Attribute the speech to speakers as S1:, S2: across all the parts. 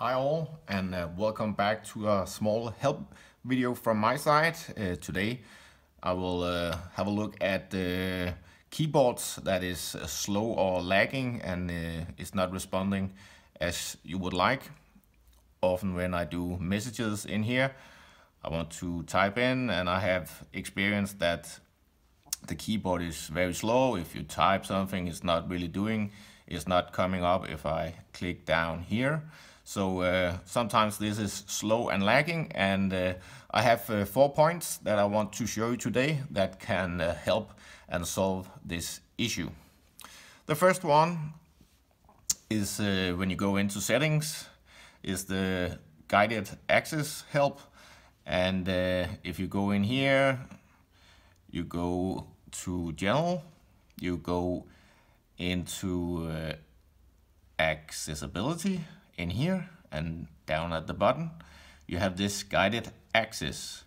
S1: Hi all and uh, welcome back to a small help video from my side. Uh, today I will uh, have a look at the keyboards that is uh, slow or lagging and uh, is not responding as you would like. Often when I do messages in here I want to type in and I have experienced that the keyboard is very slow. If you type something it's not really doing, it's not coming up if I click down here. So uh, sometimes this is slow and lagging and uh, I have uh, four points that I want to show you today that can uh, help and solve this issue. The first one is uh, when you go into settings is the guided access help and uh, if you go in here you go to general you go into accessibility in here and down at the bottom you have this guided access.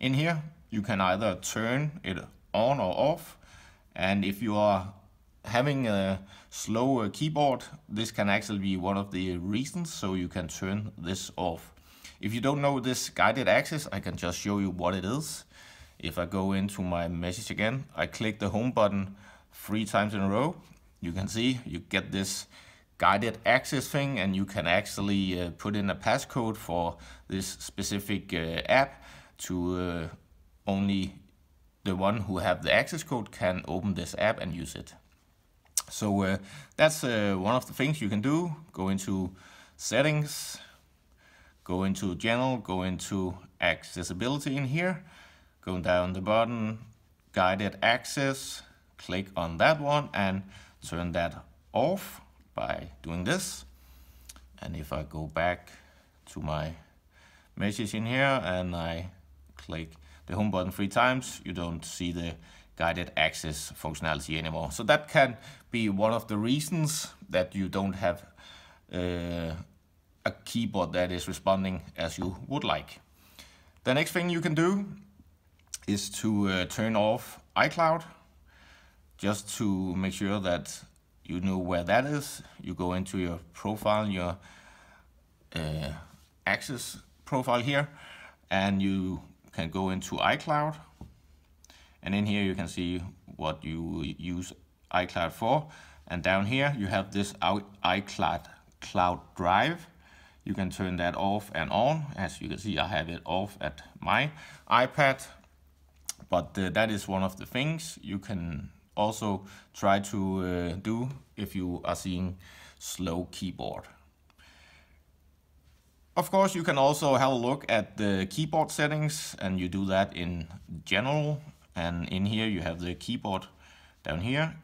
S1: In here you can either turn it on or off and if you are having a slow uh, keyboard this can actually be one of the reasons so you can turn this off. If you don't know this guided access, I can just show you what it is. If I go into my message again I click the home button three times in a row you can see you get this guided access thing and you can actually uh, put in a passcode for this specific uh, app to uh, only the one who have the access code can open this app and use it. So uh, that's uh, one of the things you can do. Go into settings, go into general, go into accessibility in here, go down the bottom, guided access, click on that one and turn that off by doing this. And if I go back to my message in here and I click the home button three times, you don't see the guided access functionality anymore. So that can be one of the reasons that you don't have uh, a keyboard that is responding as you would like. The next thing you can do is to uh, turn off iCloud just to make sure that you know where that is. You go into your profile, your uh, access profile here, and you can go into iCloud. And in here you can see what you use iCloud for. And down here you have this iCloud Cloud Drive. You can turn that off and on. As you can see, I have it off at my iPad. But uh, that is one of the things you can also try to uh, do if you are seeing slow keyboard. Of course, you can also have a look at the keyboard settings and you do that in general. And in here you have the keyboard down here.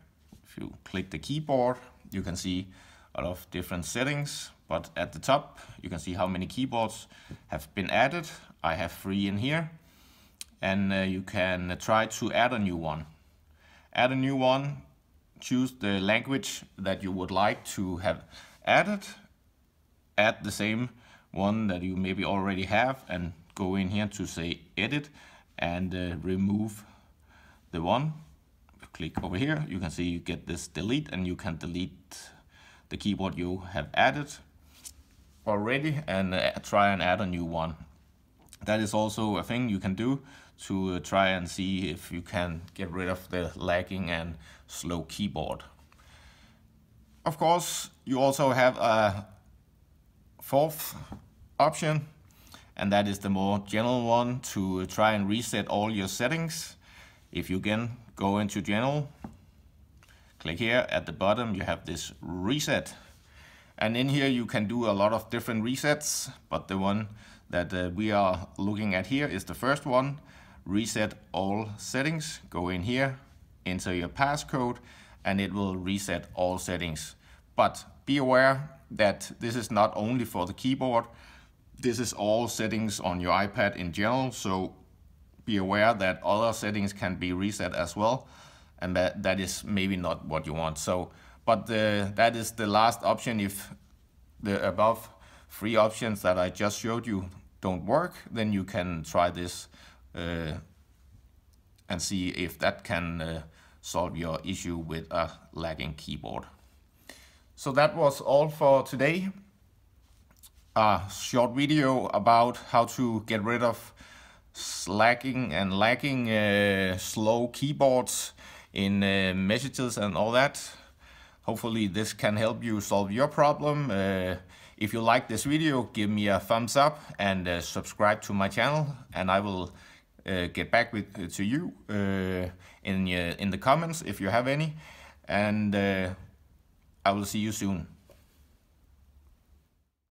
S1: If you click the keyboard, you can see a lot of different settings. But at the top, you can see how many keyboards have been added. I have three in here. And uh, you can try to add a new one add a new one, choose the language that you would like to have added, add the same one that you maybe already have and go in here to say edit and uh, remove the one. Click over here, you can see you get this delete and you can delete the keyboard you have added already and uh, try and add a new one. That is also a thing you can do to uh, try and see if you can get rid of the lagging and slow keyboard. Of course, you also have a fourth option, and that is the more general one to try and reset all your settings. If you again go into general, click here at the bottom, you have this reset. And in here you can do a lot of different resets, but the one that uh, we are looking at here is the first one reset all settings. Go in here, enter your passcode, and it will reset all settings. But be aware that this is not only for the keyboard, this is all settings on your iPad in general, so be aware that other settings can be reset as well, and that, that is maybe not what you want. So, but the, that is the last option. If the above three options that I just showed you don't work, then you can try this uh, and see if that can uh, solve your issue with a lagging keyboard. So that was all for today. a short video about how to get rid of slacking and lagging uh, slow keyboards in uh, messages and all that. Hopefully this can help you solve your problem. Uh, if you like this video, give me a thumbs up and uh, subscribe to my channel and I will uh, get back with to you uh, in, in the comments if you have any. And I will see you soon.